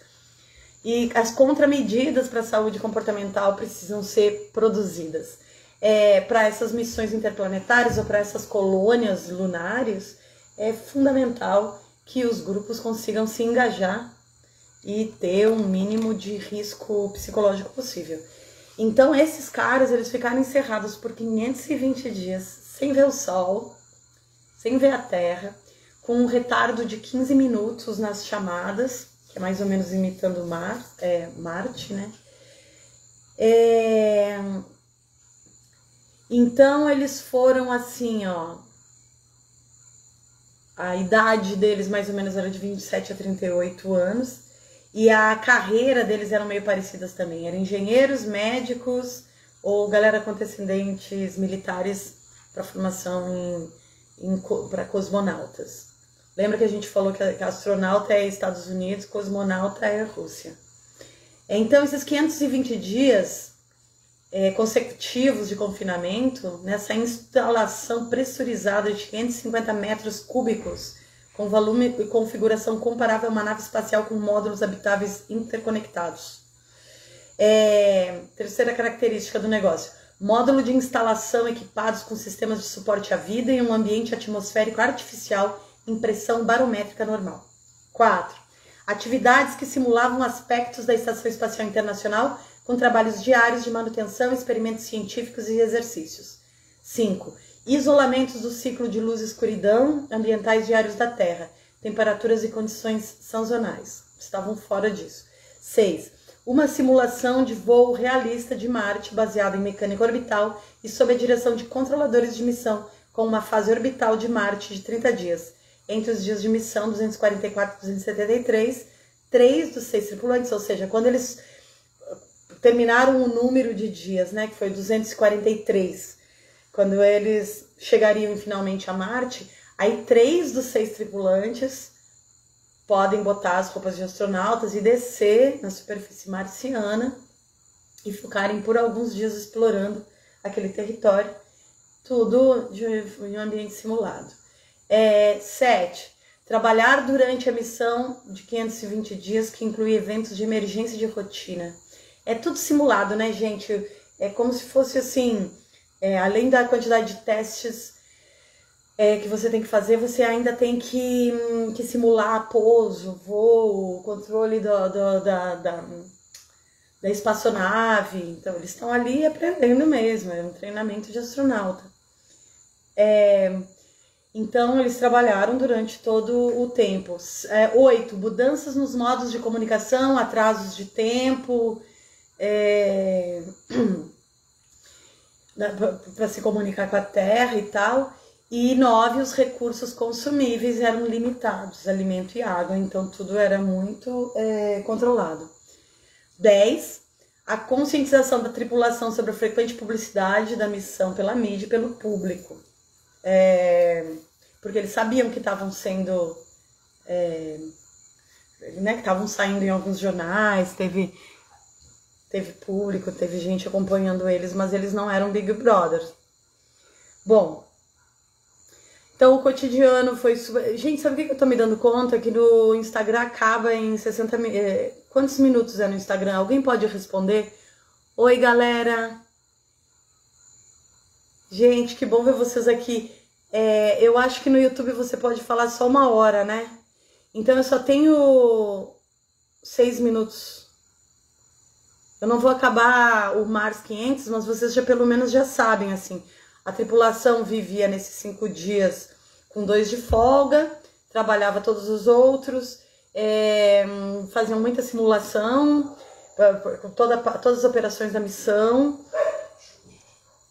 A: e as contramedidas para a saúde comportamental precisam ser produzidas. É, para essas missões interplanetárias ou para essas colônias lunares, é fundamental que os grupos consigam se engajar e ter um mínimo de risco psicológico possível. Então, esses caras, eles ficaram encerrados por 520 dias, sem ver o sol, sem ver a Terra, com um retardo de 15 minutos nas chamadas, que é mais ou menos imitando Mar, é, Marte, né? É... Então eles foram assim, ó. A idade deles mais ou menos era de 27 a 38 anos. E a carreira deles eram meio parecidas também. Eram engenheiros, médicos ou galera com antecedentes militares para formação para cosmonautas. Lembra que a gente falou que, que astronauta é Estados Unidos, cosmonauta é Rússia. Então, esses 520 dias é, consecutivos de confinamento, nessa instalação pressurizada de 550 metros cúbicos, com volume e configuração comparável a uma nave espacial com módulos habitáveis interconectados. É, terceira característica do negócio: módulo de instalação equipados com sistemas de suporte à vida em um ambiente atmosférico artificial em pressão barométrica normal. 4. Atividades que simulavam aspectos da Estação Espacial Internacional com trabalhos diários de manutenção, experimentos científicos e exercícios. 5. Isolamentos do ciclo de luz e escuridão ambientais diários da Terra, temperaturas e condições sazonais. Estavam fora disso. 6 uma simulação de voo realista de Marte baseada em mecânica orbital e sob a direção de controladores de missão, com uma fase orbital de Marte de 30 dias. Entre os dias de missão 244 e 273, três dos seis tripulantes, ou seja, quando eles terminaram o número de dias, né, que foi 243, quando eles chegariam finalmente a Marte, aí três dos seis tripulantes podem botar as roupas de astronautas e descer na superfície marciana e ficarem por alguns dias explorando aquele território, tudo em um ambiente simulado. É, sete, trabalhar durante a missão de 520 dias, que inclui eventos de emergência de rotina. É tudo simulado, né, gente? É como se fosse assim, é, além da quantidade de testes é, que você tem que fazer, você ainda tem que, hum, que simular pouso, voo, controle do, do, da, da, da espaçonave. Então, eles estão ali aprendendo mesmo, é um treinamento de astronauta. É, então, eles trabalharam durante todo o tempo. É, oito, mudanças nos modos de comunicação, atrasos de tempo, é, para se comunicar com a Terra e tal. E nove, os recursos consumíveis eram limitados, alimento e água, então tudo era muito é, controlado. Dez, a conscientização da tripulação sobre a frequente publicidade da missão pela mídia e pelo público. É, porque eles sabiam que estavam sendo. É, né, que estavam saindo em alguns jornais, teve, teve público, teve gente acompanhando eles, mas eles não eram Big Brothers. Bom, então o cotidiano foi. Gente, sabe o que eu tô me dando conta? Que no Instagram acaba em 60 é, Quantos minutos é no Instagram? Alguém pode responder? Oi, galera! Gente, que bom ver vocês aqui. É, eu acho que no YouTube você pode falar só uma hora, né? Então eu só tenho seis minutos. Eu não vou acabar o Mars 500, mas vocês já pelo menos já sabem, assim. A tripulação vivia nesses cinco dias com dois de folga, trabalhava todos os outros, é, faziam muita simulação, toda, todas as operações da missão.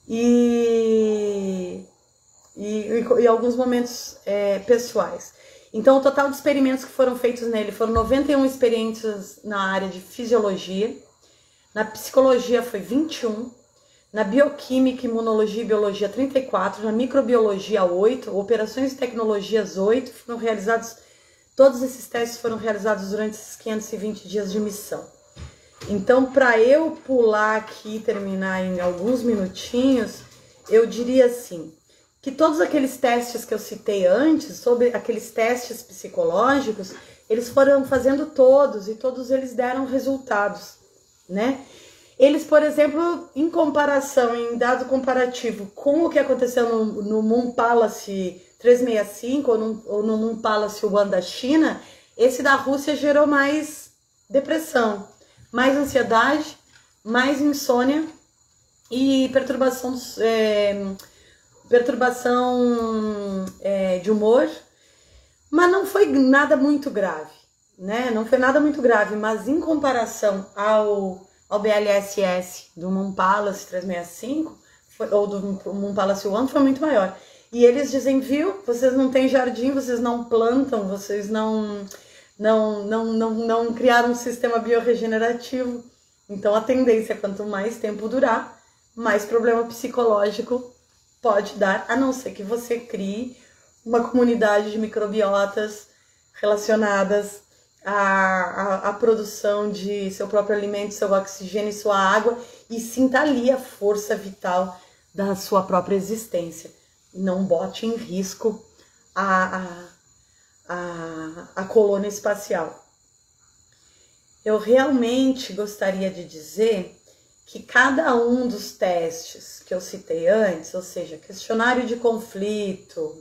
A: E, e, e alguns momentos é, pessoais. Então, o total de experimentos que foram feitos nele foram 91 experiências na área de fisiologia, na psicologia foi 21, na bioquímica, imunologia e biologia 34, na microbiologia 8, operações e tecnologias 8, foram realizados, todos esses testes foram realizados durante esses 520 dias de missão. Então, para eu pular aqui e terminar em alguns minutinhos, eu diria assim, que todos aqueles testes que eu citei antes, sobre aqueles testes psicológicos, eles foram fazendo todos e todos eles deram resultados, né? Eles, por exemplo, em comparação, em dado comparativo com o que aconteceu no, no Moon Palace 365 ou no, ou no Moon Palace One da China, esse da Rússia gerou mais depressão, mais ansiedade, mais insônia e perturbação é, perturbação é, de humor, mas não foi nada muito grave, né? Não foi nada muito grave, mas em comparação ao, ao BLSS do Moon Palace 365, foi, ou do Moon Palace One, foi muito maior. E eles dizem, viu, vocês não têm jardim, vocês não plantam, vocês não, não, não, não, não criaram um sistema biorregenerativo. Então a tendência é quanto mais tempo durar, mais problema psicológico pode dar, a não ser que você crie uma comunidade de microbiotas relacionadas à, à, à, produção de seu próprio alimento, seu oxigênio e sua água e sinta ali a força vital da sua própria existência. Não bote em risco a, a, a, a colônia espacial. Eu realmente gostaria de dizer que cada um dos testes que eu citei antes, ou seja, questionário de conflito,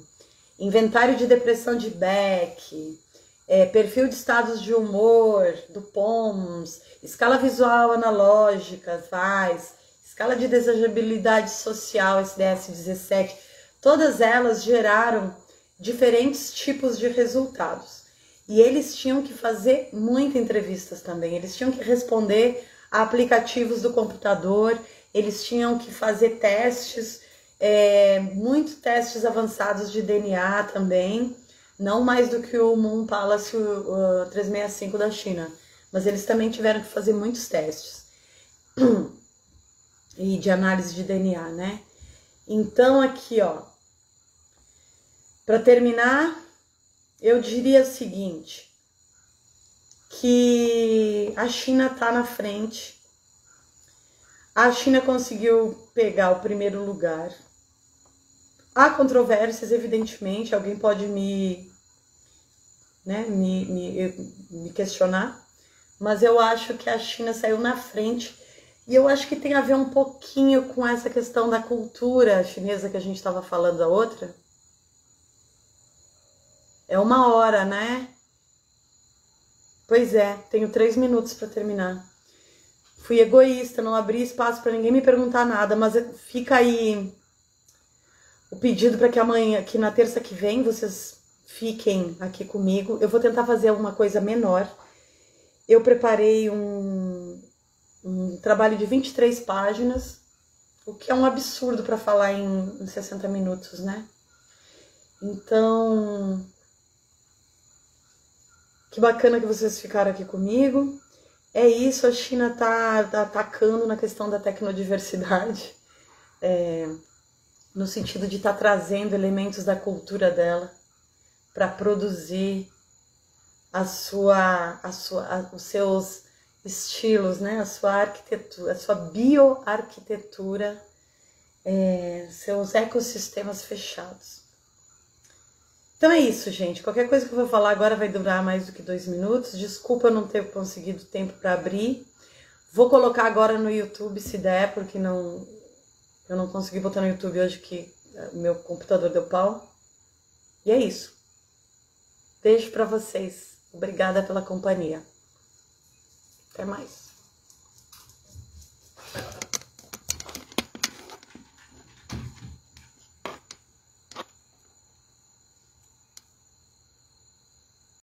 A: inventário de depressão de Beck, é, perfil de estados de humor do POMS, escala visual analógica, VAIS, escala de desejabilidade social, SDS-17, todas elas geraram diferentes tipos de resultados. E eles tinham que fazer muitas entrevistas também, eles tinham que responder a aplicativos do computador, eles tinham que fazer testes, é, muitos testes avançados de DNA também, não mais do que o Moon Palace uh, 365 da China, mas eles também tiveram que fazer muitos testes e de análise de DNA, né? Então aqui, ó, para terminar, eu diria o seguinte: que a China está na frente. A China conseguiu pegar o primeiro lugar. Há controvérsias, evidentemente, alguém pode me, né, me, me, me questionar, mas eu acho que a China saiu na frente e eu acho que tem a ver um pouquinho com essa questão da cultura chinesa que a gente estava falando a outra. É uma hora, né? Pois é, tenho três minutos para terminar. Fui egoísta, não abri espaço para ninguém me perguntar nada, mas fica aí o pedido para que amanhã, que na terça que vem, vocês fiquem aqui comigo. Eu vou tentar fazer alguma coisa menor. Eu preparei um, um trabalho de 23 páginas, o que é um absurdo para falar em, em 60 minutos, né? Então, que bacana que vocês ficaram aqui comigo. É isso, a China está tá atacando na questão da tecnodiversidade, é, no sentido de estar tá trazendo elementos da cultura dela para produzir a sua, a sua, a, os seus estilos, né? a sua arquitetura, a sua bioarquitetura, é, seus ecossistemas fechados. Então é isso, gente. Qualquer coisa que eu vou falar agora vai durar mais do que dois minutos. Desculpa eu não ter conseguido tempo para abrir. Vou colocar agora no YouTube se der, porque não eu não consegui botar no YouTube hoje que eh, meu computador deu pau. E é isso. Beijo para vocês. Obrigada pela companhia. Até mais.